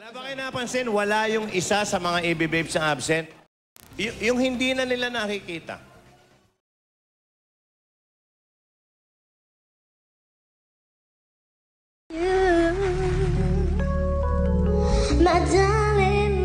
Wala ba kayo napansin, wala yung isa sa mga AB babes na absent? Y yung hindi na nila nakikita. You, my darling,